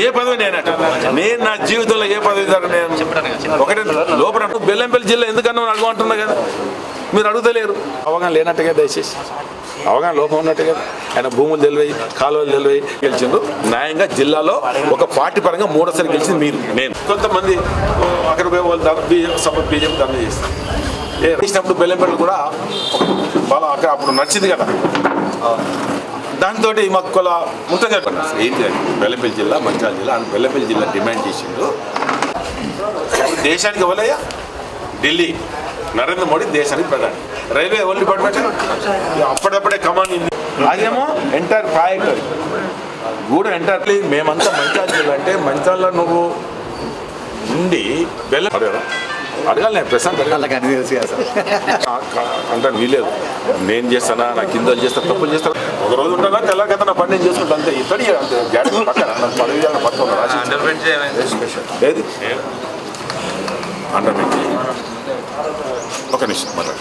ఏ పదవి నేనట? నేను నా జీవితంలో ఏ పదవి దాకా నేను ఒకటే లోపల బెల్లంపల్లి జిల్లా ఎందుకన్నా అడగమంటున్నా కదా. మీరు అడుగుతలేరు అవగాహన లేనట్టుగా దయచేసి అవగాహన లోపం ఉన్నట్టుగా ఆయన భూములు తెలివై కాలువలు తెలివై గెలిచిండ్రు న్యాయంగా జిల్లాలో ఒక పార్టీ పరంగా మూడోసారి గెలిచింది మీరు నేను. కొంతమంది అక్కడ పోయి వాళ్ళు దాని బీజేపీ సపోర్ట్ బీజేపీ దాన్ని చేస్తారు. ఏ చేసినప్పుడు బెల్లంపల్లి కూడా బాగా అక్కడ అప్పుడు నచ్చింది కదా. దాంతో మాకు కొల ఉంటుంది ఏంటి బెల్లంపల్లి జిల్లా మంచిర్యాల జిల్లా అండ్ బెల్లంపల్లి జిల్లా డిమాండ్ చేసిండు. దేశానికి ఎవరయ్యా ఢిల్లీ. నరేంద్ర మోడీ దేశానికి ప్రధాని. రైల్వే ఎవరు డిపార్ట్మెంట్? అప్పుడప్పుడే కమాండ్ ఉంది అదేమో ఎంటైర్ ప్రాజెక్ట్ కూడా ఎంటైర్ మేమంతా జిల్లా అంటే మంచిర్యాలలో నువ్వు ఉండి బెల్లం అడగరా? అడగాలి నేను ప్రశాంత్ అంటే వీలేదు. నేను చేస్తానా? నా కింద వాళ్ళు చేస్తా తప్పులు చేస్తా ఒక రోజు ఉంటానా పని నేను చేసుకుంటా అంతే ఇతడి అంతే గ్యారెంటీ పక్కన నాకు పదవి ఉన్నా, రాసి ఏది? Under bench. ఒక నిమిషం మాట్లాడు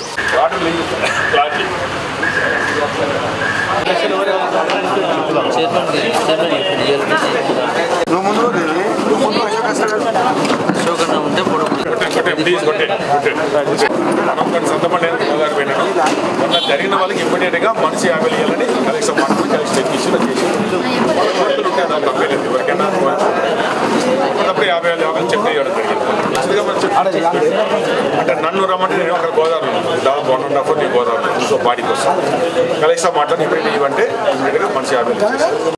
నువ్వు ముందు నువ్వు ముందు అశోకన్న ఉంటే సంతపండి గారు జరిగిన వాళ్ళకి ఇమ్మీడియట్గా మనిషి యాభై ఇవ్వాలని కలెక్షన్ అంటే నన్ను రమ్మంటే నేను అక్కడ గోదావరి దాదాపు వన్ అండ్ హాఫ్ నీ గోదావరి సో బాడీకి వస్తాను. కలెక్షన్ మాట్లాడి ఇమ్మీడియట్ ఇవ్వంటే ఇమ్మీడియట్గా మనిషి యాభై